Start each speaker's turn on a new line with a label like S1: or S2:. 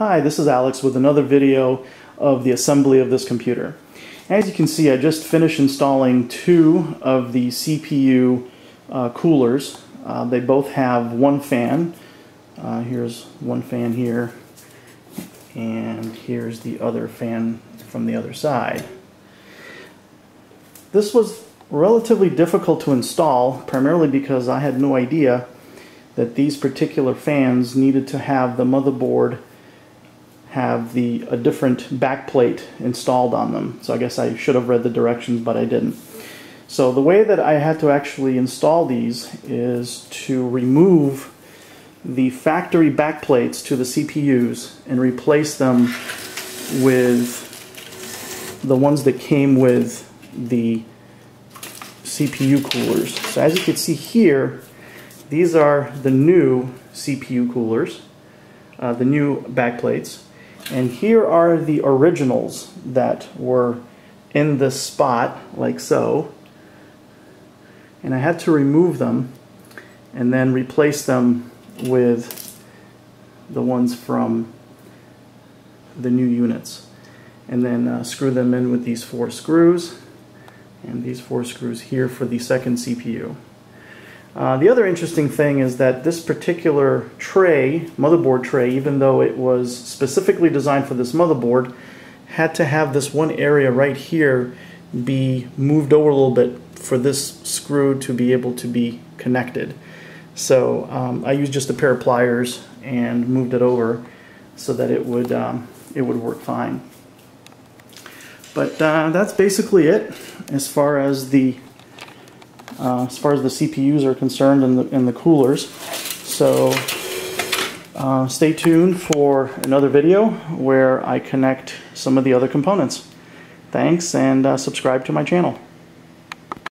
S1: Hi, this is Alex with another video of the assembly of this computer. As you can see, I just finished installing two of the CPU uh, coolers. Uh, they both have one fan. Uh, here's one fan here, and here's the other fan from the other side. This was relatively difficult to install, primarily because I had no idea that these particular fans needed to have the motherboard have the a different backplate installed on them. So I guess I should have read the directions, but I didn't. So the way that I had to actually install these is to remove the factory backplates to the CPUs and replace them with the ones that came with the CPU coolers. So as you can see here, these are the new CPU coolers, uh, the new backplates. And here are the originals that were in this spot, like so. And I had to remove them and then replace them with the ones from the new units. And then uh, screw them in with these four screws and these four screws here for the second CPU. Uh, the other interesting thing is that this particular tray, motherboard tray, even though it was specifically designed for this motherboard, had to have this one area right here be moved over a little bit for this screw to be able to be connected. So um, I used just a pair of pliers and moved it over so that it would um, it would work fine. But uh, that's basically it as far as the uh, as far as the CPUs are concerned and the, and the coolers. So uh, stay tuned for another video where I connect some of the other components. Thanks and uh, subscribe to my channel.